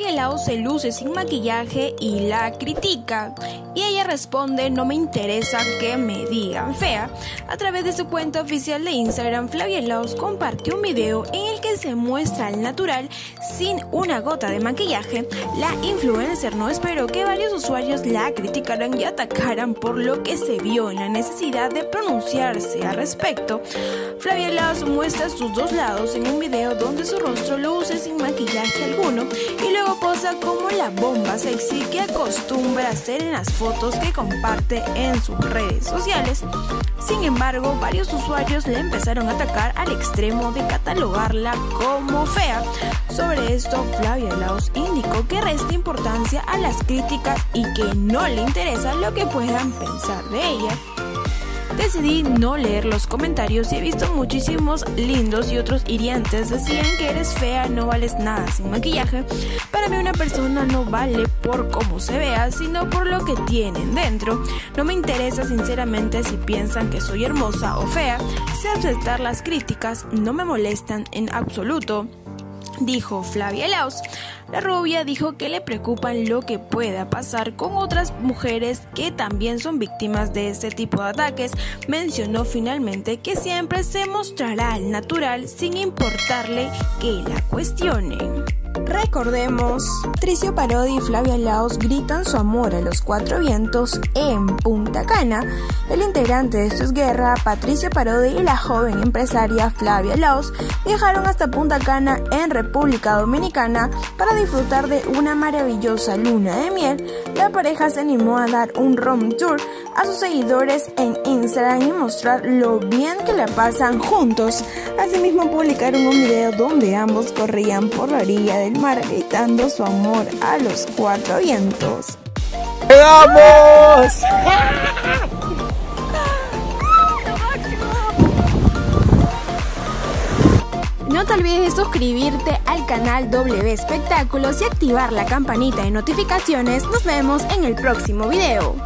Flavia Lao se luce sin maquillaje y la critica. Y ella responde, no me interesa que me digan fea. A través de su cuenta oficial de Instagram, Flavia Laos compartió un video en el que se muestra al natural sin una gota de maquillaje. La influencer no esperó que varios usuarios la criticaran y atacaran por lo que se vio en la necesidad de pronunciarse al respecto. Flavia Laos muestra sus dos lados en un video donde su rostro usa sin maquillaje alguno y luego posa como la bomba sexy que acostumbra hacer en las fotos que comparte en sus redes sociales. Sin embargo, varios usuarios le empezaron a atacar al extremo de catalogarla como fea. Sobre esto, Flavia Laos indicó que resta importancia a las críticas y que no le interesa lo que puedan pensar de ella. Decidí no leer los comentarios y he visto muchísimos lindos y otros hirientes. Decían que eres fea, no vales nada sin maquillaje. Para mí una persona no vale por cómo se vea, sino por lo que tienen dentro. No me interesa sinceramente si piensan que soy hermosa o fea. Sé aceptar las críticas, no me molestan en absoluto dijo Flavia Laos. La rubia dijo que le preocupa lo que pueda pasar con otras mujeres que también son víctimas de este tipo de ataques. Mencionó finalmente que siempre se mostrará al natural sin importarle que la cuestionen. Recordemos, Tricio Parodi y Flavia Laos gritan su amor a los cuatro vientos en Punta Cana. El integrante de es Guerra, Patricio Parodi y la joven empresaria Flavia Laos viajaron hasta Punta Cana en República Dominicana para disfrutar de una maravillosa luna de miel. La pareja se animó a dar un rom tour a sus seguidores en Instagram y mostrar lo bien que la pasan juntos. Asimismo publicaron un video donde ambos corrían por la orilla del mar gritando su amor a los cuatro vientos. ¡Vamos! No te olvides de suscribirte al canal W Espectáculos y activar la campanita de notificaciones. Nos vemos en el próximo video.